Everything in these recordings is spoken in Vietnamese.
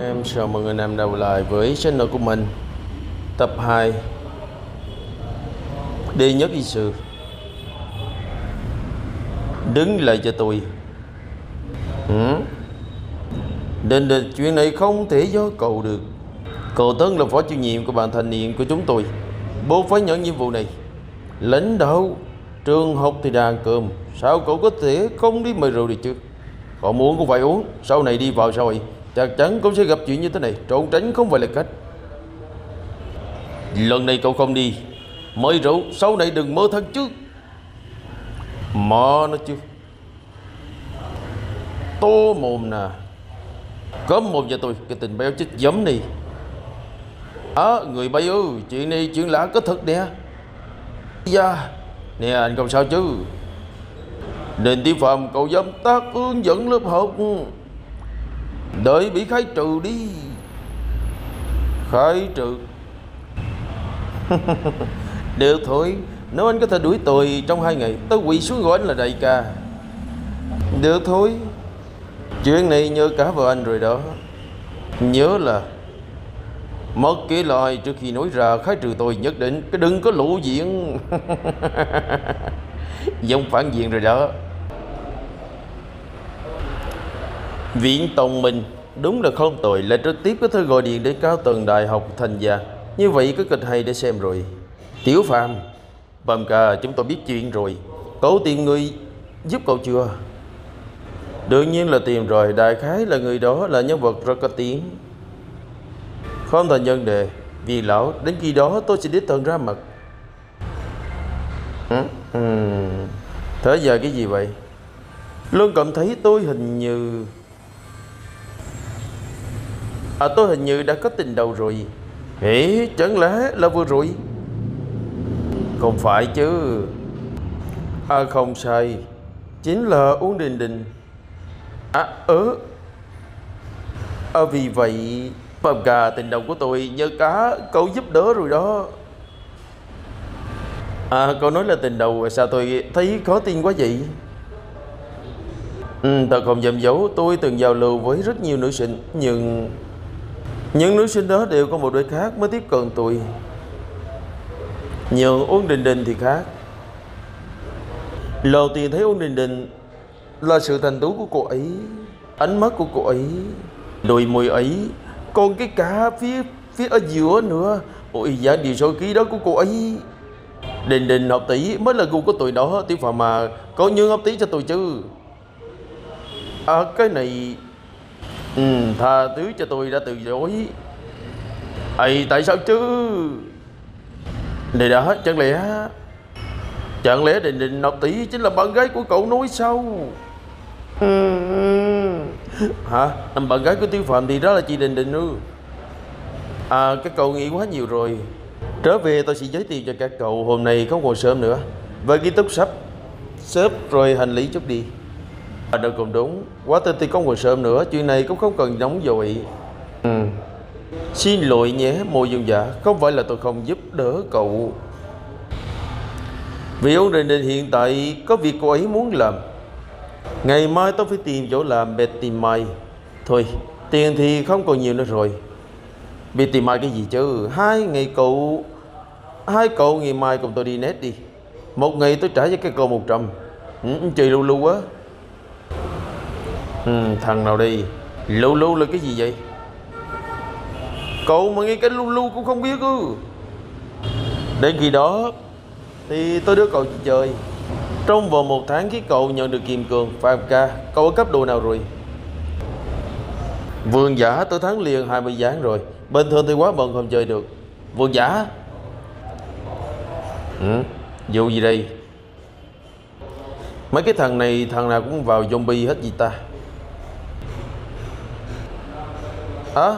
Em chào mừng anh em đã quay lại với channel của mình. Tập 2 Đi nhất y sư Đứng lại cho tôi. Ừ? đến được chuyện này không thể do cậu được. Cậu Tấn là phó chủ nhiệm của bạn thanh niên của chúng tôi. Bố phải nhận nhiệm vụ này. Lãnh đạo Trường học thì đàn cơm. Sao cậu có thể không đi mời rượu được chứ? Cậu muốn cũng phải uống. Sau này đi vào rồi Chắc chắn cũng sẽ gặp chuyện như thế này. Trốn tránh không phải là cách. Lần này cậu không đi. Mời rượu. Sau này đừng mơ thân chứ. Mơ nó chứ. Tô mồm nè. Cấm mồm cho tôi. Cái tình béo chết giấm đi À người bay ơi Chuyện này, chuyện lạ có thật nè. Dạ. Nè, anh không sao chứ? Nên tiêu phạm cậu dám tác hướng dẫn lớp học. Đợi bị khai trừ đi. Khai trừ. Được thôi. Nếu anh có thể đuổi tôi trong hai ngày, Tôi quỳ xuống gọi anh là đại ca. Được thôi. Chuyện này nhớ cả vào anh rồi đó. Nhớ là Mất cái lời trước khi nói ra khai trừ tôi nhất định. Cái đừng có lộ diện Giống phản diện rồi đó. Viện Tòng mình đúng là không tội là trực tiếp có thể gọi điện đến cao tầng đại học thành gia. Như vậy có kịch hay để xem rồi. Tiểu Phạm Bầm ca, chúng tôi biết chuyện rồi. Cậu tìm người giúp cậu chưa? Đương nhiên là tìm rồi. Đại khái là người đó là nhân vật rất có tiếng. Không thành nhân đề Vì lão đến khi đó tôi sẽ đích thân ra mặt. Ừ, ừ. Thở dài cái gì vậy? Luôn cảm thấy tôi hình như À tôi hình như đã có tình đầu rồi. Ê chẳng lẽ là vừa rồi. Không phải chứ. À không sai. Chính là Uống Đình Đình. À ớ. À vì vậy Phạm gà tình đầu của tôi nhờ cá cậu giúp đỡ rồi đó. À cậu nói là tình đầu Sao tôi thấy khó tin quá vậy? Ừ, thật không dám giấu Tôi từng giao lưu với rất nhiều nữ sinh Nhưng những nữ sinh đó đều có một đôi khác mới tiếp cận tôi. Nhưng Uông Đình Đình thì khác. Lầu tiên thấy Uông Đình Đình Là sự thành tú của cô ấy Ánh mắt của cô ấy Đôi môi ấy còn cái cả phía phía ở giữa nữa. Ôi giá điều số ký đó của cô ấy. Đình Đình học tỷ mới là gu của tụi đó Tiểu Phạm mà Có nhường học tỷ cho tôi chứ? À cái này Ừ, tha thứ cho tôi đã từ dối, ấy tại sao chứ? Này đã chẳng lẽ Chẳng lẽ Đình Đình học Tỷ chính là bạn gái của cậu nói sao? Ừ, Hả? Bạn gái của Tiêu Phạm thì đó là chị Đình Đình ư. À các cậu nghĩ quá nhiều rồi. Trở về tôi sẽ giới thiệu cho các cậu Hôm nay không còn sớm nữa. Về ký túc sắp Xếp rồi hành lý chút đi. À, được cũng đúng. Quá tên thì không còn sớm nữa. Chuyện này cũng không cần nóng vội ừ. Xin lỗi nhé mô dương giả. Không phải là tôi không giúp đỡ cậu. Vì ổn định định hiện tại Có việc cô ấy muốn làm Ngày mai tôi phải tìm chỗ làm bệt tìm mày, Thôi Tiền thì không còn nhiều nữa rồi. Bị tìm mày cái gì chứ? Hai ngày cậu Hai cậu ngày mai cùng tôi đi nét đi. Một ngày tôi trả cho cái cậu 100 ừ, ừ, Chị lưu lưu quá ừ, Thằng nào đi Lưu lưu là cái gì vậy? Cậu mà nghe cái lưu lưu cũng không biết ư. Đến khi đó Thì tôi đưa cậu chị chơi. Trong vòng một tháng khi cậu nhận được kim cường Phạm ca Cậu ở cấp độ nào rồi? Vườn giả tôi tháng liền 20 gián rồi. Bình thường thì quá bận không chơi được. Vườn giả? Ừ, Vụ gì đây? Mấy cái thằng này Thằng nào cũng vào zombie hết gì ta? Hả?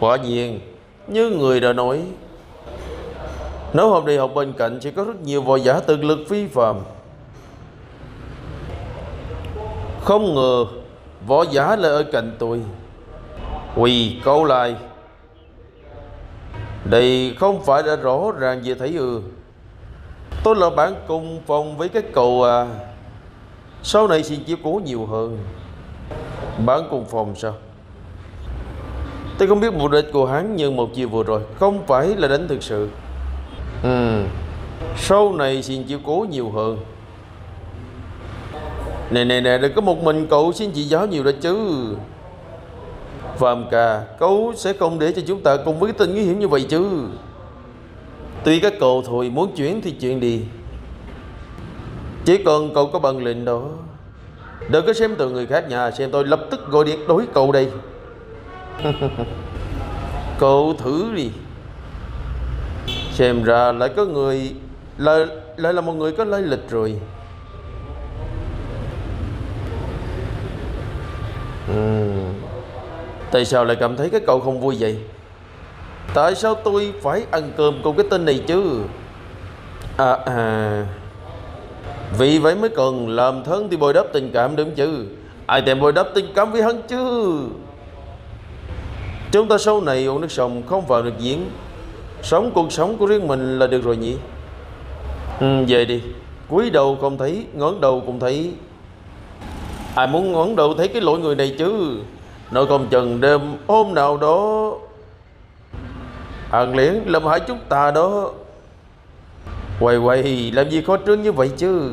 Quả nhiên Như người đã nói nếu hôm đi học bên cạnh Sẽ có rất nhiều võ giả tự lực phi phạm. Không ngờ Võ giả lại ở cạnh tôi. Quỳ câu lại. Đây không phải đã rõ ràng về thấy ư? Tôi là bạn cùng phòng với các cậu à. Sau này xin chiếu cố nhiều hơn. Bạn cùng phòng sao? Tôi không biết mục đích của hắn, Nhưng một chiều vừa rồi Không phải là đánh thực sự. Ừ. Sau này xin chịu cố nhiều hơn. Này này này, Đừng có một mình cậu xin chị giáo nhiều đó chứ. Phạm ca, Cậu sẽ không để cho chúng ta cùng với cái tình nguy hiểm như vậy chứ. Tuy các cậu thôi muốn chuyển thì chuyển đi. Chỉ cần cậu có bằng lệnh đó, Đừng có xem từ người khác nhà Xem tôi lập tức gọi điện đối cậu đây. Cậu thử đi. Xem ra lại có người Lại, lại là một người có lai lịch rồi. Uhm. Tại sao lại cảm thấy cái cậu không vui vậy? Tại sao tôi phải ăn cơm cùng cái tên này chứ? À à. Vì vậy mới cần làm thân thì bồi đắp tình cảm đúng chứ? Ai thèm bồi đắp tình cảm với hắn chứ? Chúng ta sau này uống nước sông không vào được diễn Sống cuộc sống của riêng mình là được rồi nhỉ? Ừ, Về đi. Cúi đầu không thấy ngón đầu cũng thấy. Ai muốn ngón đầu thấy cái lỗi người này chứ? Nội công chừng đêm hôm nào đó. Hàng liễn làm hại chúng ta đó. Quay quay làm gì khó trương như vậy chứ?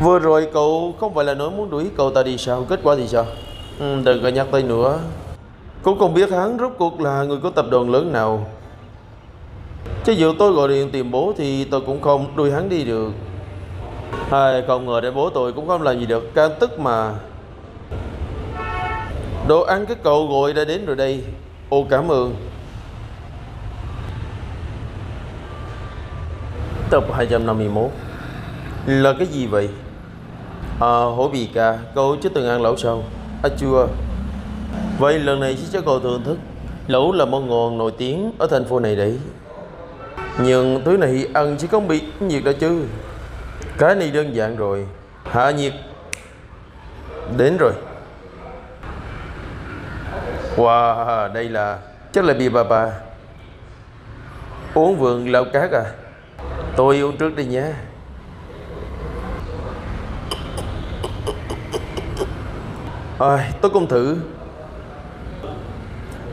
Vừa rồi cậu không phải là nói muốn đuổi cậu ta đi sao? Kết quả thì sao? Ừ, Đừng có nhắc tới nữa. Cũng không biết hắn rốt cuộc là người có tập đoàn lớn nào. Chứ dù tôi gọi điện tìm bố Thì tôi cũng không đuổi hắn đi được. Hay không ngờ để bố tôi cũng không làm gì được Can tức mà. Đồ ăn cái cậu gọi đã đến rồi đây. Ô cảm ơn. Tập 251 Là cái gì vậy? À, hổ bì ca, cậu chưa từng ăn lẩu sao? À chưa. Vậy lần này sẽ cho cậu thưởng thức. Lẩu là món ngon nổi tiếng ở thành phố này đấy. Nhưng thứ này ân chỉ không bị nhiệt đó chứ. Cái này đơn giản rồi. Hạ nhiệt. Đến rồi. Wow, đây là Chắc là bia bà bà Uống vườn lao cát à? Tôi uống trước đi nhé. À, Tôi cũng thử.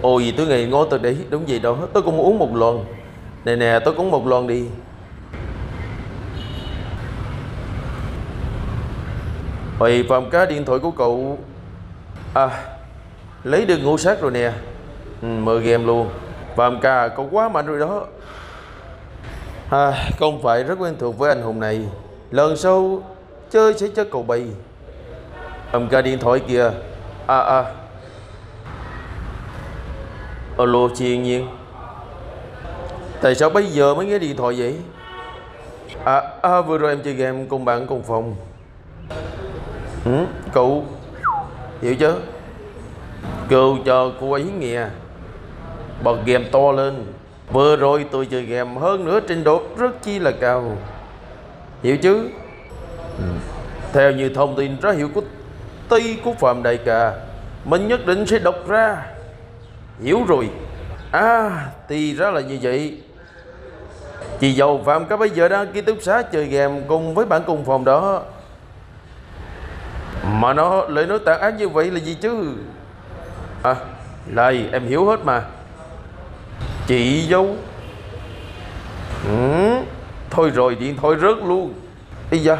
Ôi tôi ngày ngó từ đấy Đúng vậy đó. Tôi cũng uống một lần. Nè nè tôi cũng một lon đi. Vậy phòng cá điện thoại của cậu. À Lấy được ngũ sát rồi nè. Ừ, Mơ game luôn. Phạm ca cậu quá mạnh rồi đó. À, Không phải rất quen thuộc với anh hùng này. Lần sau chơi sẽ cho cậu bay Phạm ca điện thoại kìa. À à. Alo chị nhiên. Tại sao bây giờ mới nghe điện thoại vậy? À, à vừa rồi em chơi game cùng bạn cùng phòng. Ừ, Cậu Hiểu chứ Cậu cho cô ấy nghe. Bật game to lên. Vừa rồi tôi chơi game hơn nữa trình độ rất chi là cao. Hiểu chứ? Ừ. Theo như thông tin ra hiệu của Tây của Phạm Đại Ca Mình nhất định sẽ đọc ra. Hiểu rồi. À thì ra là như vậy. Chị giàu Phạm có bây giờ đang ký túc xá chơi game cùng với bạn cùng phòng đó. Mà nó lời nói tàn ác như vậy là gì chứ? À Lời em hiểu hết mà. Chị dâu. Ừ, Thôi rồi điện thoại rớt luôn. Ý da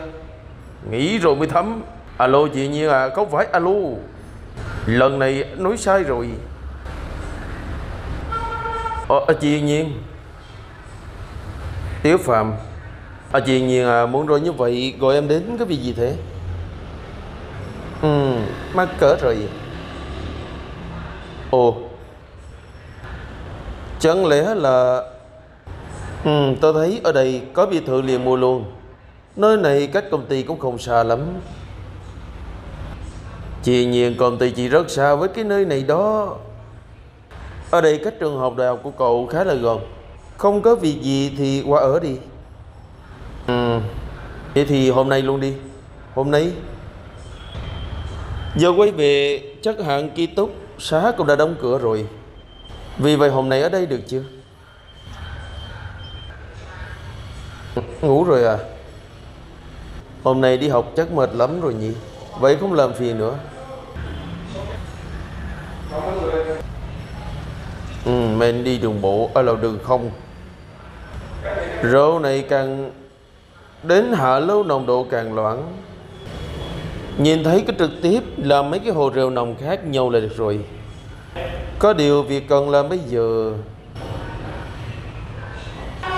Nghĩ rồi mới thấm. Alo chị Nhiên à Không phải alo? Lần này nói sai rồi. Ờ chị Nhiên Tiếu Phạm. À chị Nhiên à muốn rồi như vậy, Gọi em đến cái việc gì thế? Ừ Mắc cỡ rồi. Ồ. Chẳng lẽ là Ừ tôi thấy ở đây có biệt thự liền mua luôn. Nơi này cách công ty cũng không xa lắm. Chị nhiên công ty chị rất xa với cái nơi này đó. Ở đây cách trường học đại học của cậu khá là gần không có việc gì thì qua ở đi. Ừ. vậy thì hôm nay luôn đi. Hôm nay. Giờ quay về chắc hạn ký túc xá cũng đã đóng cửa rồi. Vì vậy hôm nay ở đây được chưa? Ngủ rồi à? Hôm nay đi học chắc mệt lắm rồi nhỉ? Vậy không làm phiền nữa. Ừ, mình đi đường bộ à, ở lầu đường không. Rượu này càng đến hạ lâu nồng độ càng loãng. Nhìn thấy cái trực tiếp là mấy cái hồ rượu nồng khác nhau là được rồi. Có điều việc cần làm bây giờ?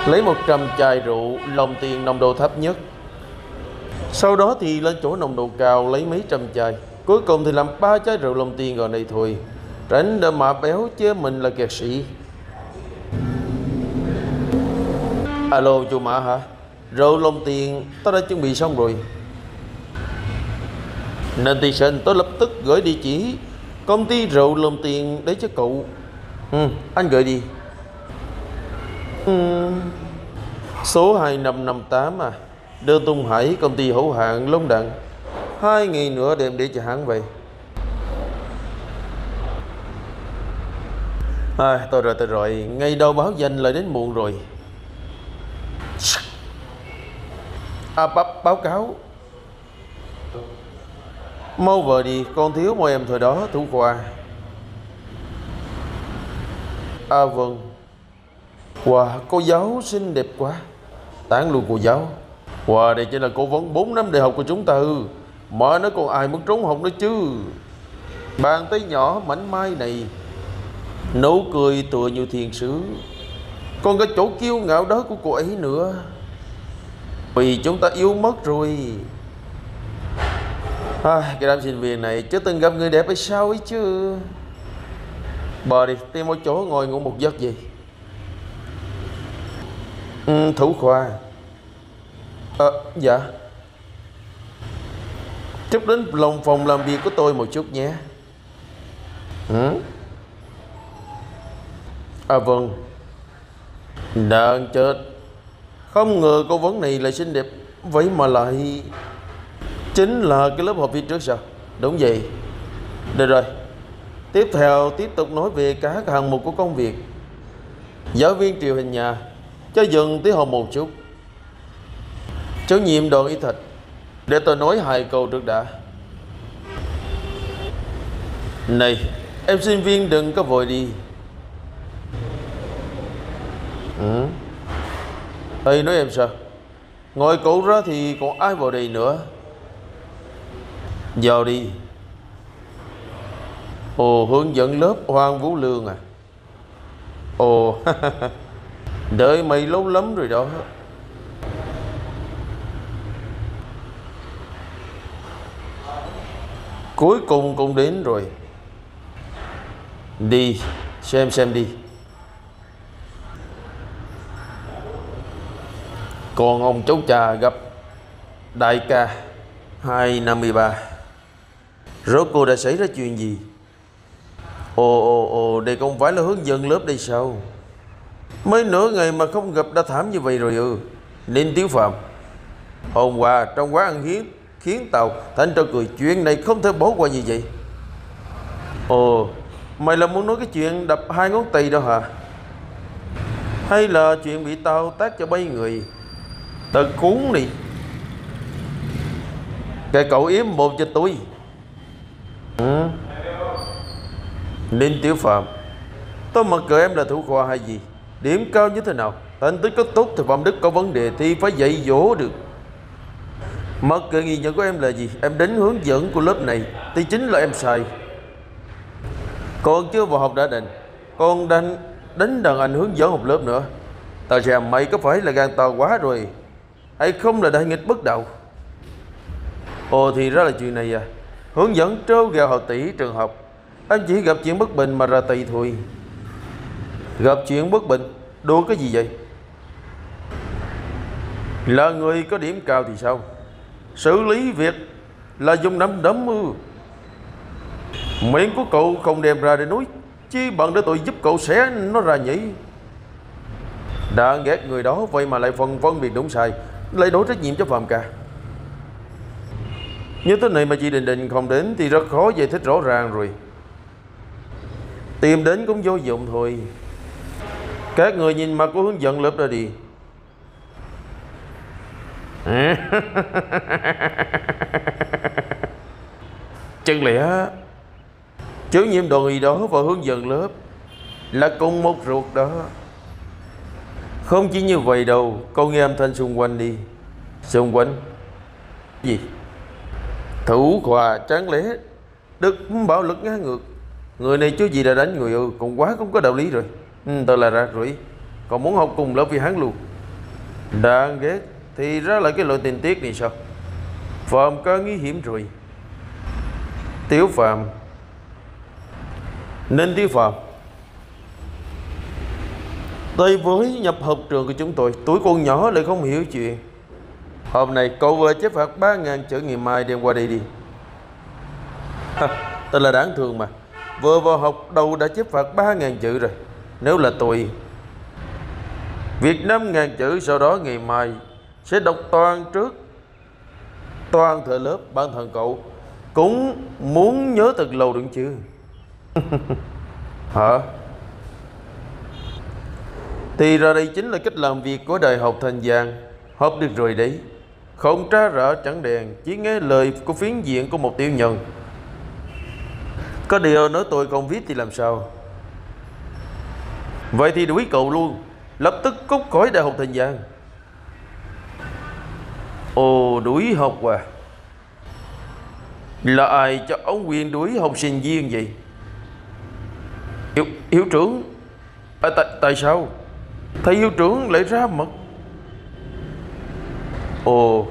Lấy 100 chai rượu, lòng tiền nồng độ thấp nhất. Sau đó thì lên chỗ nồng độ cao, lấy mấy trăm chai. Cuối cùng thì làm ba chai rượu lòng tiền rồi này thôi. Tránh đỡ mà béo chứ mình là kẹt sĩ. Alo chú Mã hả? Rượu lông tiền tao đã chuẩn bị xong rồi. Nên thì sinh tôi lập tức gửi địa chỉ Công ty rượu lông tiền để cho cậu. Ừ anh gửi đi. Ừ. Số 2558 à. Đưa Tung Hải công ty hữu hạn Long Đặng. Hai ngày nữa đem để cho hãng về. À, Tôi rồi tôi rồi. Ngay đâu báo danh lại đến muộn rồi. À báo, báo cáo. Mau vợ đi Con thiếu một em thời đó thủ khoa. À vâng. Wow cô giáo xinh đẹp quá. Tán luôn cô giáo. Wow đây chỉ là cố vấn 4 năm đại học của chúng ta. Ư Mà nó còn ai muốn trốn học nữa chứ? Bàn tay nhỏ mảnh mai này. Nấu cười tựa như thiền sứ. Còn cái chỗ kiêu ngạo đó của cô ấy nữa. Vì chúng ta yếu mất rồi. À, Cái đám sinh viên này chứ từng gặp người đẹp hay sao ấy chứ? Bờ đi tìm một chỗ ngồi ngủ một giấc gì? Ừ, Thủ khoa. À, Dạ. Chút đến lòng phòng làm việc của tôi một chút nhé. Ừ? À vâng. Đàn chết. Không ngờ cô vấn này lại xinh đẹp. Vậy mà lại Chính là cái lớp học phía trước sao? Đúng vậy. Được rồi. Tiếp theo, tiếp tục nói về các hạng mục của công việc. Giáo viên triệu hình nhà, Cho dừng tí hồn một chút. Chủ nhiệm đoàn y thuật, Để tôi nói hai câu trước đã. Này, Em sinh viên đừng có vội đi. Ừ. Thầy nói em sao? Ngồi cũ ra thì còn ai vào đây nữa? Vào đi. Ồ, hướng dẫn lớp Hoàng Vũ Lương à? Ồ, Đợi mày lâu lắm rồi đó. Cuối cùng cũng đến rồi. Đi, Xem xem đi. Còn ông cháu cha gặp Đại ca 253 Rốt cô đã xảy ra chuyện gì? Ồ ồ ồ, Đây không phải là hướng dẫn lớp đây sao? Mấy nửa ngày mà không gặp đã thảm như vậy rồi ừ Nên Tiếu Phạm, Hôm qua trong quán ăn hiến Khiến Tàu Thành cho cười, chuyện này không thể bỏ qua như vậy. Ồ, Mày là muốn nói cái chuyện đập hai ngón tay đó hả? Hay là chuyện bị tao tác cho bay người? Tao cuốn đi. Cái cậu yếm một cho tôi. Ừ. Ninh Tiểu Phạm, Tôi mặc kệ em là thủ khoa hay gì, Điểm cao như thế nào, Thành tích có tốt thì Phạm Đức có vấn đề Thì phải dạy dỗ được. Mặc kệ nghi nhận của em là gì, Em đến hướng dẫn của lớp này Thì chính là em sai. Còn chưa vào học đã định con đang đánh đàn anh hướng dẫn học lớp nữa. Tao xem mày có phải là gan to quá rồi? Hay không là đại nghịch bất đạo? Ồ, thì ra là chuyện này à. Hướng dẫn trâu gạo học tỷ trường học. Anh chỉ gặp chuyện bất bình mà ra tỳ thôi Gặp chuyện bất bình? Đùa cái gì vậy? Là người có điểm cao thì sao? Xử lý việc Là dùng nắm đấm mưa Miệng của cậu không đem ra để nói, Chi bằng để tôi giúp cậu xé nó ra nhỉ? Đã ghét người đó, Vậy mà lại phân vân việc đúng sai lấy đổ trách nhiệm cho Phạm ca. Như thế này mà chị Đình Đình không đến Thì rất khó giải thích rõ ràng rồi. Tìm đến cũng vô dụng thôi. Các người nhìn mặt của hướng dẫn lớp ra đi. Chân lẽ, Chủ nhiệm đoàn y đó và hướng dẫn lớp Là cùng một ruột đó. Không chỉ như vậy đâu Con nghe âm thanh xung quanh đi. Xung quanh? Gì? Thủ hòa tráng lễ, Đức bạo lực ngã ngược. Người này chứ gì đã đánh người ư? Còn quá không có đạo lý rồi. Ừ, Tôi là rạc rưỡi Còn muốn học cùng lớp với hắn luôn. Đáng ghét. Thì ra là cái loại tình tiết này sao? Phạm có nguy hiểm rồi. Tiểu Phạm Nên Tiểu Phạm tới với nhập học trường của chúng tôi Tuổi con nhỏ lại không hiểu chuyện. Hôm nay cậu vừa chấp phạt 3.000 chữ ngày mai đem qua đây đi. Ha, là đáng thương mà. Vừa vào học đầu đã chấp phạt 3.000 chữ rồi. Nếu là tôi Việc 5.000 chữ sau đó ngày mai Sẽ đọc toàn trước. Toàn thể lớp bản thân cậu Cũng muốn nhớ thật lâu đừng chứ Hả? Thì ra đây chính là cách làm việc của Đại học Thành Giang. Hợp được rồi đấy. Không tra rỡ chẳng đèn Chỉ nghe lời của phiến diện của một tiểu nhân. Có điều nói tôi không viết thì làm sao? Vậy thì đuổi cậu luôn. Lập tức cút khỏi Đại học Thành Giang. Ồ đuổi học à? Là ai cho ông quyền đuổi học sinh viên vậy? Hiệu, hiệu trưởng à, tại, tại sao? Thầy hiệu trưởng lại ra mặt. Ồ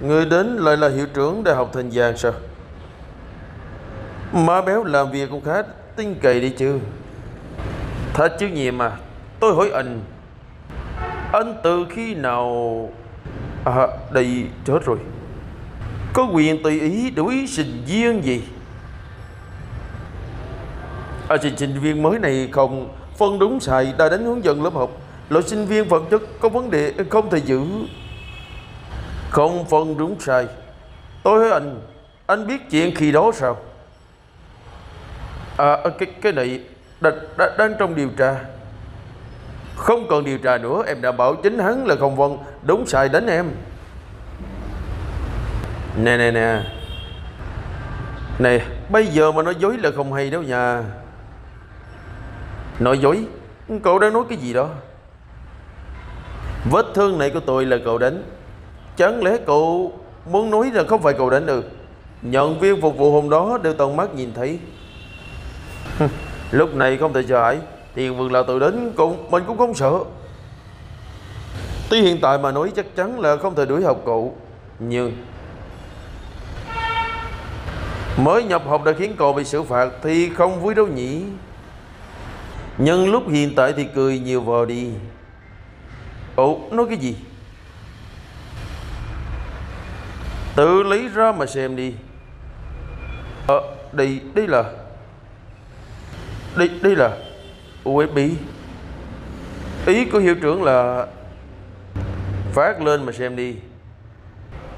Người đến lại là hiệu trưởng Đại học Thành Giang sao? Má béo làm việc cũng khá tin cậy đi chứ. Thật chứ nhiệm à Tôi hỏi anh. Anh từ khi nào? À đây chết rồi. Có quyền tùy ý đuổi sinh viên gì? À sinh, sinh viên mới này không Phân đúng sai đã đánh hướng dẫn lớp học. Loại sinh viên vật chất có vấn đề không thể giữ. Không phân đúng sai. Tôi hỏi anh Anh biết chuyện khi đó sao? À, à cái, cái này đang, đang trong điều tra. Không cần điều tra nữa Em đã bảo chính hắn là không phân Đúng sai đánh em. Nè nè nè. Này bây giờ mà nói dối là không hay đâu nha. Nói dối? Cậu đang nói cái gì đó? Vết thương này của tôi là cậu đánh. Chẳng lẽ cậu muốn nói là không phải cậu đánh được Nhận viên phục vụ hôm đó đều tận mắt nhìn thấy. Lúc này không thể giải, Tiền vườn là tự đến cũng Mình cũng không sợ. Tuy hiện tại mà nói chắc chắn là không thể đuổi học cậu Nhưng Mới nhập học đã khiến cậu bị xử phạt Thì không vui đâu nhỉ? Nhưng lúc hiện tại thì cười nhiều vào đi. Ủa nói cái gì? Tự lấy ra mà xem đi. Ờ đây đây là. Đây đây là. USB Ý của hiệu trưởng là Phát lên mà xem đi.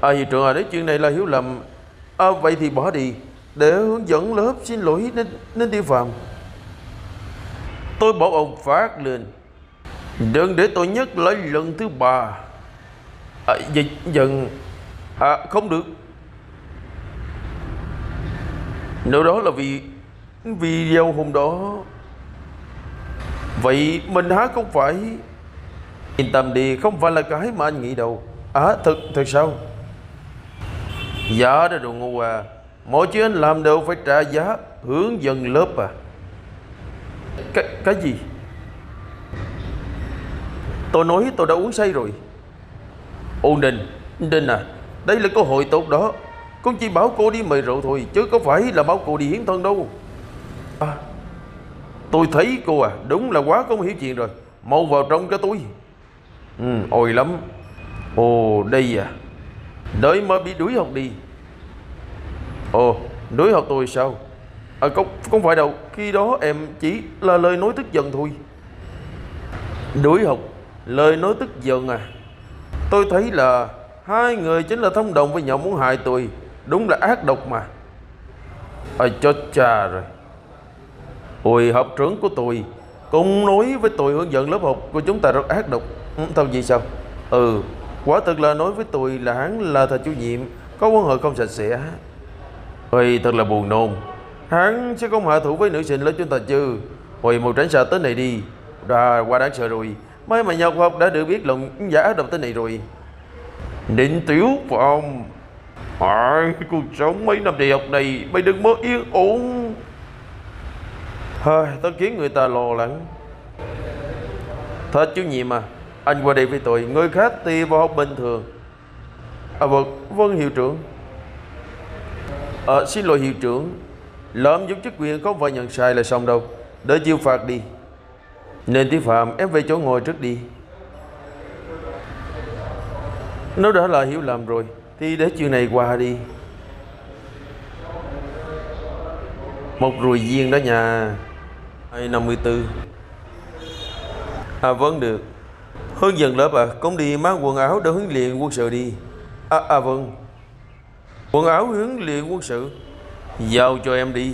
À hiệu trưởng à nếu chuyện này là hiểu lầm. À vậy thì bỏ đi. Để hướng dẫn lớp xin lỗi nên, nên đi phạm Tôi bảo ông phát lên. Đừng để tội nhất lấy lần thứ ba. À dịch dần À không được. Nếu đó là vì Video hôm đó. Vậy mình há không phải. Yên tâm đi Không phải là cái mà anh nghĩ đâu. À thật, thật sao? Dạ đó đồ ngu à Mọi chuyện anh làm đều phải trả giá Hướng dần lớp à. Cái, cái gì? Tôi nói tôi đã uống say rồi. Ôn Đình Đình à Đây là cơ hội tốt đó. Con chỉ bảo cô đi mời rượu thôi Chứ có phải là bảo cô đi hiến thân đâu. À Tôi thấy cô à Đúng là quá không hiểu chuyện rồi. Mau vào trong cho tôi. Ừ ôi lắm. Ồ đây à Đợi mà bị đuổi học đi. Ồ đuổi học tôi sao? À không, không phải đâu Khi đó em chỉ là lời nói tức giận thôi. Đuổi học Lời nói tức giận à. Tôi thấy là Hai người chính là thông đồng với nhau muốn hại tôi. Đúng là ác độc mà. À cho cha rồi. Hồi học trưởng của tôi cũng nói với tôi hướng dẫn lớp học của chúng ta rất ác độc. Ừ, Thôi gì sao? Ừ Quả thật là nói với tôi là hắn là thầy chủ nhiệm Có quan hệ không sạch sẽ. Ôi thật là buồn nôn. Hắn sẽ không hạ thủ với nữ sinh lớp chúng ta chứ. Hồi một tránh xa tới này đi. Đã qua đáng sợ rồi mới mà nhà khoa học đã được biết lòng giả ác độc tới này rồi. Định tiểu phòng À, cuộc sống mấy năm đại học này Mày đừng mơ yên ổn. Hơi, tao khiến người ta lo lắng. Thật chú nhiệm à Anh qua đây với tôi Người khác thì vào học bình thường. À vâng, vâng hiệu trưởng. À xin lỗi hiệu trưởng. Lạm dụng chức quyền không phải nhận sai là xong đâu. Để chịu phạt đi. Nên tí phạm em về chỗ ngồi trước đi. Nếu đã là hiểu lầm rồi Thì để chuyện này qua đi. Một rùi viên đó nhà 254 À vâng được. Hướng dẫn lớp à Cũng đi mang quần áo để huấn luyện quân sự đi. À, à vâng. Quần áo huấn luyện quân sự. Giao cho em đi.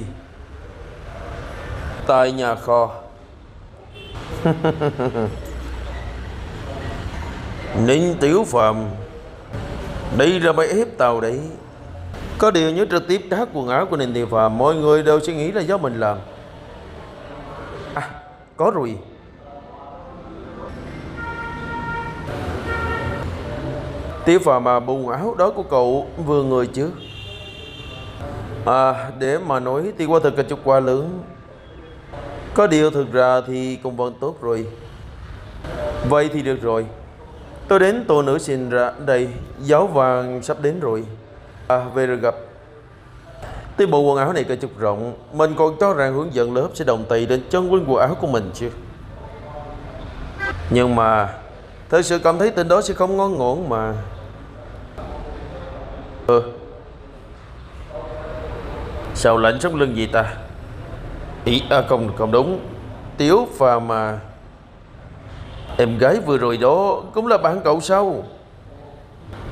Tại nhà kho. Ninh Tiểu Phạm Đây là bài hiếp tàu đấy. Có điều nhớ trực tiếp đát quần áo của Ninh Tiểu Phạm Mọi người đều suy nghĩ là do mình làm. À có rồi. Tiểu Phạm mà bùng áo đó của cậu vừa người chứ? À để mà nói thì qua thật cả chục qua lớn. Có điều thực ra thì cũng vẫn tốt rồi. Vậy thì được rồi. Tôi đến tổ nữ sinh ra đây, Giáo vàng sắp đến rồi. À về rồi gặp. Tuy bộ quần áo này cả chục rộng, Mình còn cho rằng hướng dẫn lớp sẽ đồng tay đến chân quần quần áo của mình chứ. Nhưng mà, Thật sự cảm thấy tên đó sẽ không ngon ngổn mà. Ừ Sao lạnh sống lưng gì ta? Ý à không không đúng. Tiếu và mà Em gái vừa rồi đó, Cũng là bạn cậu sao?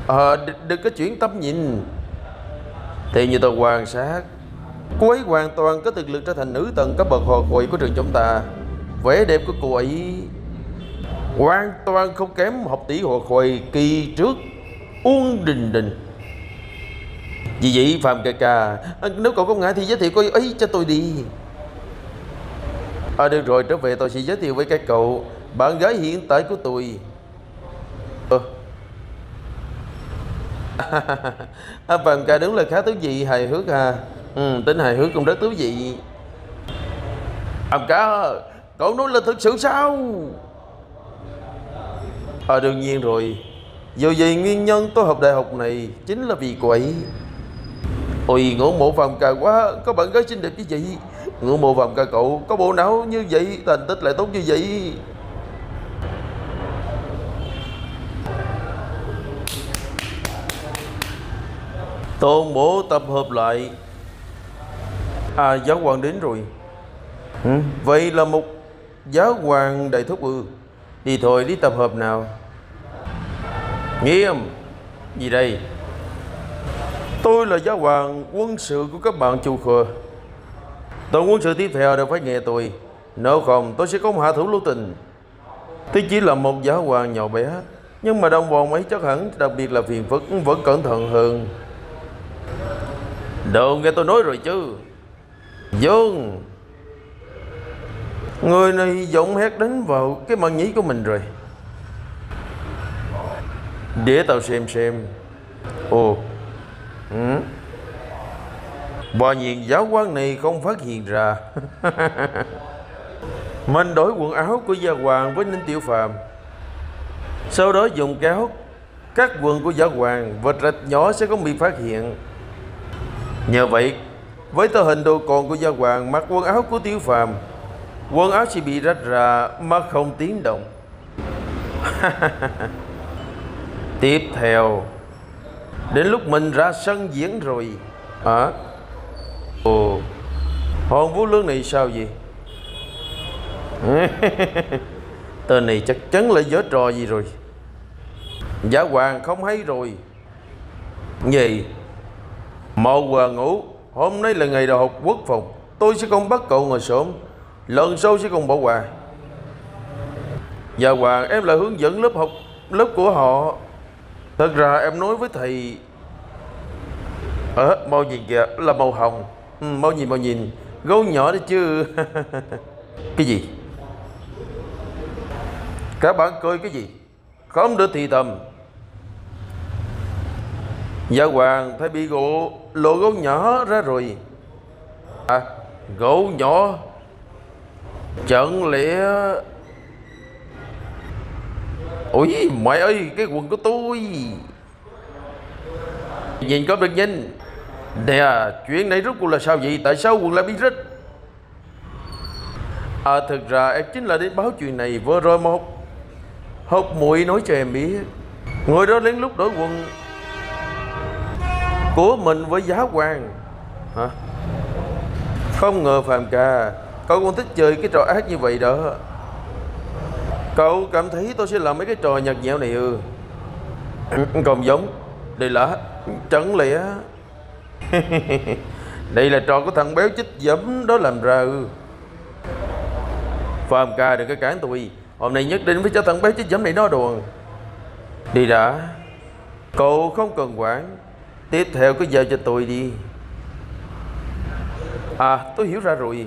À đừng có chuyển tâm nhìn. Thì như tôi quan sát, Cô ấy hoàn toàn có thực lực trở thành nữ tần cấp bậc hòa hội của trường chúng ta. Vẻ đẹp của cô ấy Hoàn toàn không kém học tỷ hòa hội kỳ trước Uông Đình Đình. Vì vậy, Phạm ca ca à, Nếu cậu có ngại thì giới thiệu cô ấy cho tôi đi. À được rồi trở về tôi sẽ giới thiệu với các cậu Bạn gái hiện tại của tôi. Ờ. À, Phạm ca đúng là khá thú vị hài hước à. Ừ, Tính hài hước cũng rất thú vị. Phạm ca Cậu nói là thực sự sao? À đương nhiên rồi. Dù gì nguyên nhân tôi học đại học này Chính là vì cô ấy. Ôi ngưỡng mộ Phạm ca quá Có bạn gái xinh đẹp như vậy. Ngưỡng mộ Phạm ca cậu Có bộ não như vậy Thành tích lại tốt như vậy. Tôn bố tập hợp lại. À giáo hoàng đến rồi. Ừ, Vậy là một giáo hoàng đại thúc ư. Đi thôi đi tập hợp nào. Nghiêm. Gì đây? Tôi là giáo hoàng quân sự của các bạn chu khờ tôi muốn sự tiếp theo đều phải nghe tôi. Nếu không, tôi sẽ không hạ thủ lưu tình. Tôi chỉ là một giáo hoàng nhỏ bé, Nhưng mà đồng bọn ấy chắc hẳn, Đặc biệt là phiền phức, vẫn cẩn thận hơn. Đồ nghe tôi nói rồi chứ. Dương Người này giọng hét đánh vào cái màn nhí của mình rồi. Để tao xem xem. Ồ. Bà nhiên giáo quan này không phát hiện ra. Mình đổi quần áo của Gia Hoàng với Ninh Tiểu Phàm. Sau đó dùng kéo Cắt quần của Gia Hoàng Và rạch nhỏ sẽ không bị phát hiện. Nhờ vậy, Với tờ hình đồ còn của Gia Hoàng Mặc quần áo của Tiểu Phàm, Quần áo chỉ bị rách ra Mà không tiếng động. Tiếp theo, Đến lúc mình ra sân diễn rồi. Hả? à? Ồ. Hồn vũ lương này sao vậy? Tên này chắc chắn là giở trò gì rồi. Giả hoàng không hay rồi. Gì Màu hoàng ngủ. Hôm nay là ngày đầu học quốc phòng. Tôi sẽ không bắt cậu ngồi sớm. Lần sau sẽ không bỏ quà Dạ Hoàng em là hướng dẫn lớp học Lớp của họ. Thật ra em nói với thầy Ờ, màu gì kìa, là màu hồng ừ, Mau nhìn, bao nhìn. Gấu nhỏ đấy chứ. Cái gì? Các bạn cười cái gì? Không được thì tầm. Dạ hoàng thấy bị gỗ lộ gấu nhỏ ra rồi. À gấu nhỏ. Chẳng lẽ Ôi mày ơi cái quần của tôi. Nhìn có được nhìn. Nè, chuyện này rốt cuộc là sao vậy? Tại sao quần lại bị rít À thực ra, em chính là đến báo chuyện này vừa rồi một Hộp muội nói cho em biết. Người đó đến lúc đổi quần. Của mình với giá hoàng Hả? Không ngờ Phạm ca, Cậu còn thích chơi cái trò ác như vậy đó. Cậu cảm thấy tôi sẽ làm mấy cái trò nhạt nhẽo này ư? Còn giống. Đây là, Chẳng lẽ Đây là trò của thằng béo chích dẫm đó làm ra ư Phạm ca đừng có cản tôi. Hôm nay nhất định phải cho thằng béo chích dẫm này nó đùa. Đi đã. Cậu không cần quản. Tiếp theo cứ giao cho tôi đi. À tôi hiểu ra rồi.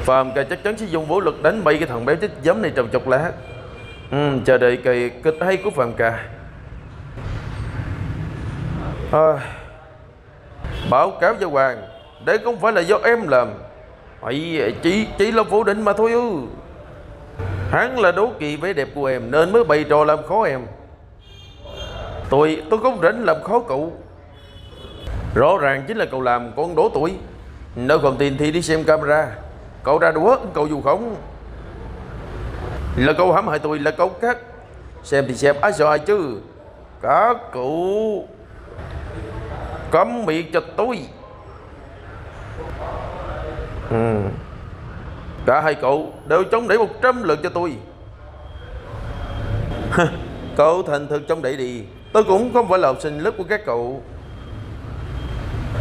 Phạm ca chắc chắn sẽ dùng vũ lực đánh bay cái thằng béo chích dấm này trong chốc lát ừ, Chờ đợi kỳ kịch hay của Phạm ca. À, Báo cáo cho Hoàng Đấy không phải là do em làm. Ấy, chỉ, chỉ là phủ định mà thôi ư. Hắn là đố kỵ vẻ đẹp của em Nên mới bày trò làm khó em. Tôi, tôi không rảnh làm khó cậu. Rõ ràng chính là cậu làm con đố tuổi. Nếu còn tin thì đi xem camera. Cậu ra đũa cậu dù khống, Là cậu hãm hại tôi là cậu cắt Xem thì xem ai sợ ai chứ? Cả cậu. Cấm miệng cho tôi. Ừ. Cả hai cậu đều chống đẩy 100 lượt cho tôi. Cậu thành thực chống đẩy đi. Tôi cũng không phải là học sinh lớp của các cậu.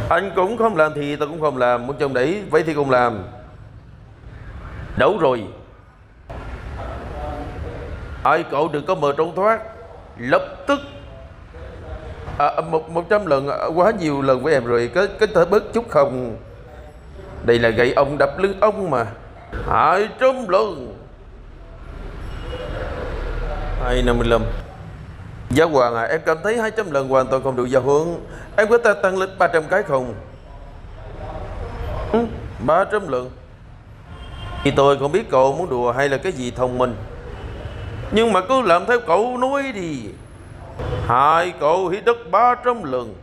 Anh cũng không làm thì tôi cũng không làm, Muốn chống đẩy, vậy thì cùng làm. Đấu rồi. Ai cậu đừng có mờ trốn thoát. Lập tức à, một, một trăm lần quá nhiều lần với em rồi. Có, có thể bớt chút không? Đây là gậy ông đập lưng ông mà. Hai trăm lần. Hai năm mươi lăm. Giáo hoàng à em cảm thấy 200 lần hoàn toàn không đủ giao hướng Em có thể tăng lên 300 cái không? Ừ, 300 lần. Thì tôi không biết cậu muốn đùa hay là cái gì thông minh. Nhưng mà cứ làm theo cậu nói đi Hai cậu hít đất 300 lần.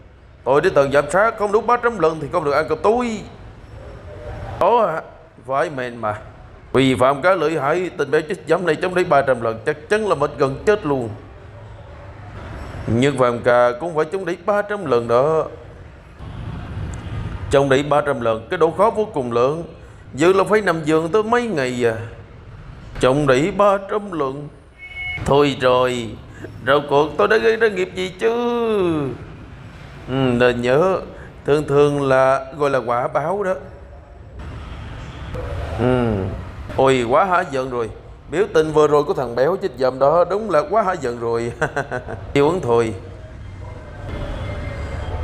Tôi đi từng giám sát không đúng 300 lần thì không được ăn cơm túi Đó à, phải mền mà. Vì phạm cá lợi hại tình bé chết giấm này chống đấy 300 lần Chắc chắn là mệt gần chết luôn. Nhưng phạm cà cũng phải chống đẩy 300 lần đó. Chống đẩy 300 lần Cái độ khó vô cùng lớn. Dự là phải nằm giường tới mấy ngày à. Chống đẩy 300 lần. Thôi rồi rồi cuộc tôi đã gây ra nghiệp gì chứ? Ừ, Nên nhớ Thường thường là gọi là quả báo đó. Ừ. Ôi quá hả giận rồi. Biểu tình vừa rồi của thằng béo chết dầm đó Đúng là quá hả giận rồi. Chịu ứng thôi.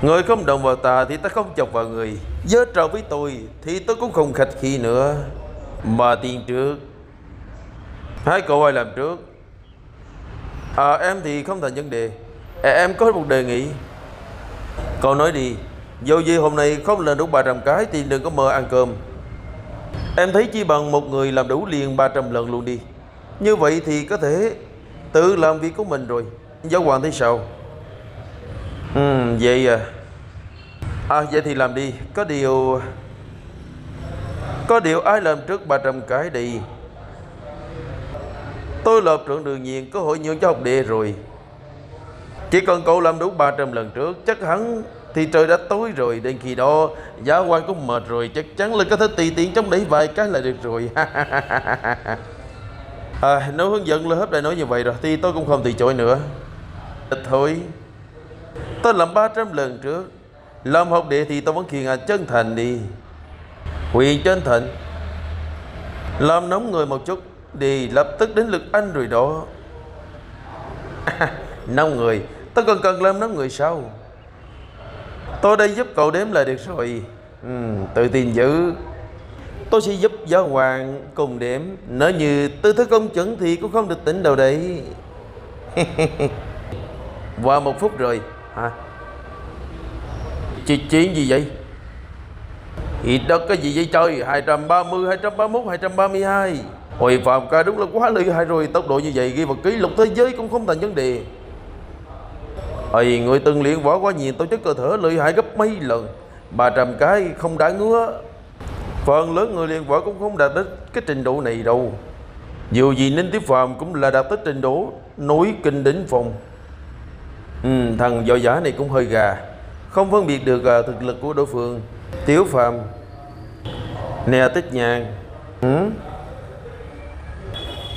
Người không đồng vào ta thì ta không chọc vào người. Dớ trò với tôi Thì tôi cũng không khách khi nữa. Mà tiền trước. Hai cậu ai làm trước? À em thì không thành vấn đề. À, Em có một đề nghị. Cậu nói đi Dù gì hôm nay không lên đủ 300 cái Thì đừng có mơ ăn cơm. Em thấy chỉ bằng một người làm đủ liền 300 lần luôn đi. Như vậy thì có thể Tự làm việc của mình rồi. Giáo hoàng thấy sao? Ừ vậy à. À vậy thì làm đi. Có điều Có điều ai làm trước 300 cái đi Tôi lập trưởng đương nhiên có hội nhượng cho học đệ rồi. Chỉ cần cậu làm đủ 300 lần trước Chắc hẳn thì trời đã tối rồi. Đến khi đó giáo quan cũng mệt rồi. Chắc chắn là có thể tùy tiện chống đẩy vài cái là được rồi. À, Nếu hướng dẫn lớp đã nói như vậy rồi Thì tôi cũng không từ chối nữa. Thôi. Tôi làm 300 lần trước. Làm học đệ thì tôi vẫn khiền anh chân thành đi. Quyền chân thành. Làm nóng người một chút. Đi lập tức đến lượt anh rồi đó. Năm người Tôi còn cần làm năm người sau Tôi đây giúp cậu đếm là được rồi. Ừ, Tự tin dữ. Tôi sẽ giúp giáo hoàng cùng đếm. Nếu như tư thế công chuẩn thì cũng không được tỉnh đâu đấy. Qua một phút rồi. Hả? Chị chuyện gì vậy? Thì đất cái gì vậy trời? 230, 231, 232 Hồi phạm ca đúng là quá lợi hại rồi Tốc độ như vậy ghi vào kỷ lục thế giới cũng không thành vấn đề. Ây, người từng luyện võ quá nhiều tổ chức cơ thể lợi hại gấp mấy lần. 300 cái không đã ngứa. Phần lớn người luyện võ cũng không đạt đến cái trình độ này đâu. Dù gì Ninh Tiếp Phạm cũng là đạt tới trình độ nối kinh đỉnh phòng. Ừ, Thằng võ giả này cũng hơi gà. Không phân biệt được à, thực lực của đối phương. Tiếu Phạm Nè Tích Nhàn. Ừ?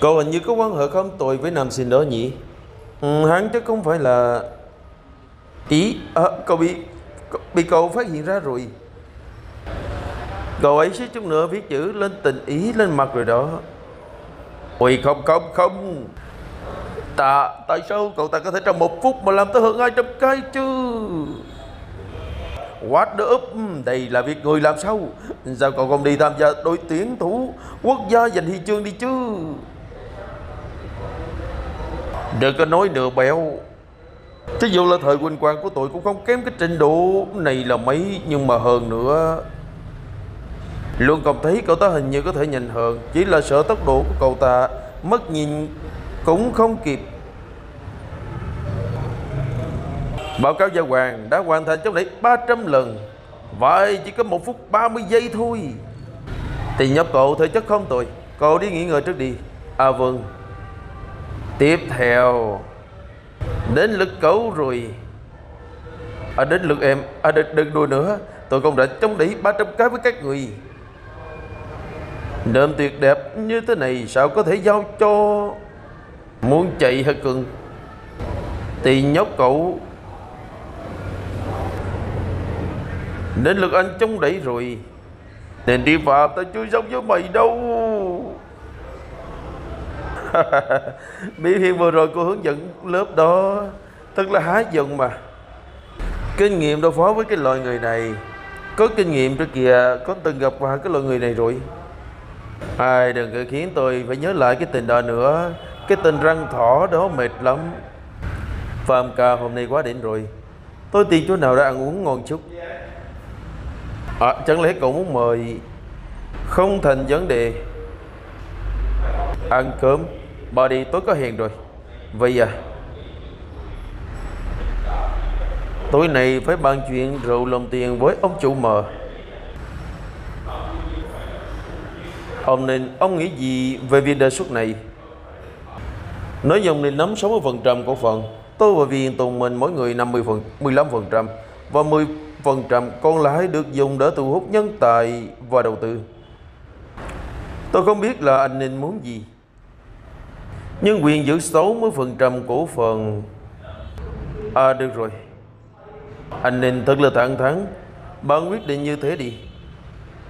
Cậu hình như có quan hệ không? Tội với nam sinh đó nhỉ. Ừ, Hắn chắc không phải là Ý. À, Cậu bị Bị cậu phát hiện ra rồi. Cậu ấy suýt chút nữa viết chữ lên tình ý lên mặt rồi đó. Ôi không không không. Ta Tại sao cậu ta có thể trong một phút mà làm tới hơn 200 cái chứ? What the up? Ừ, đây là việc người làm sao? Sao cậu không đi tham gia đội tuyển thủ Quốc gia giành huy chương đi chứ? Đừng có nói nửa béo. Thí dụ là thời quỳnh quang của tôi cũng không kém cái trình độ này là mấy, Nhưng mà hơn nữa, Luôn cảm thấy cậu ta hình như có thể nhanh hơn Chỉ là sợ tốc độ của cậu ta Mất nhìn cũng không kịp. Báo cáo gia hoàng đã hoàn thành trong đấy 300 lần. Vậy chỉ có 1 phút 30 giây thôi. Thì nhóc cậu thể chất không tồi. Cậu đi nghỉ ngơi trước đi. À vâng Tiếp theo. Đến lượt cậu rồi. À đến lượt em À đừng, đừng đùa nữa. Tôi không đã chống đẩy 300 cái với các người. Nơm tuyệt đẹp như thế này Sao có thể giao cho Muốn chạy hay cưng Thì nhóc cậu. Đến lượt anh chống đẩy rồi. Nên đi phạm ta chưa sống với mày đâu. Biểu hiện vừa rồi cô hướng dẫn lớp đó, tức là há giận mà. Kinh nghiệm đối phó với cái loại người này, Có kinh nghiệm trước kìa Có từng gặp qua cái loại người này rồi. Ai đừng có khiến tôi phải nhớ lại cái tình đó nữa. Cái tình răng thỏ đó mệt lắm. Phạm ca hôm nay quá đỉnh rồi. Tôi tìm chỗ nào đã ăn uống ngon chút. À chẳng lẽ cậu muốn mời? Không thành vấn đề. Ăn cơm. Bà đi tối có hẹn rồi. Vậy à? Tối nay phải bàn chuyện rượu lòng tiền với ông chủ mờ. Ông nên ông nghĩ gì về việc đề xuất này? Nói dòng nên nắm 60% cổ phần. Tôi và viên tùng mình mỗi người 50 phần, 15% Và 10% còn lại được dùng để thu hút nhân tài và đầu tư. Tôi không biết là anh nên muốn gì nhưng quyền giữ 60% cổ phần. À được rồi. Anh nên thật là thẳng thắn. Bạn quyết định như thế đi.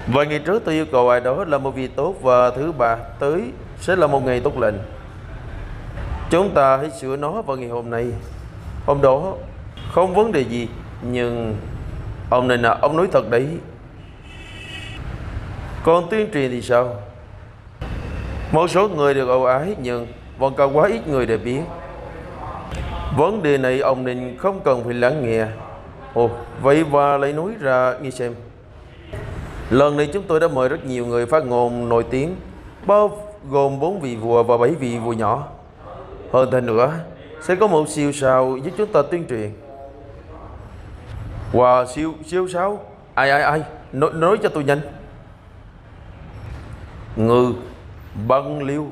Vài ngày trước tôi yêu cầu ai đó là một việc tốt Và thứ ba tới sẽ là một ngày tốt lành. Chúng ta hãy sửa nó vào ngày hôm nay. Hôm đó, không vấn đề gì, Nhưng Ông này là ông nói thật đấy. Còn tuyên truyền thì sao? Một số người được ưu ái, Nhưng Vâng, vẫn còn quá ít người để biết. Vấn đề này ông nên không cần phải lắng nghe. Ồ, vậy và lấy núi ra nghe xem. Lần này chúng tôi đã mời rất nhiều người phát ngôn nổi tiếng Bao gồm bốn vị vua và bảy vị vua nhỏ. Hơn thế nữa Sẽ có một siêu sao giúp chúng ta tuyên truyền. Wow, siêu, siêu sao? Ai ai ai? Nói, nói cho tôi nhanh. Ngư Băng liêu.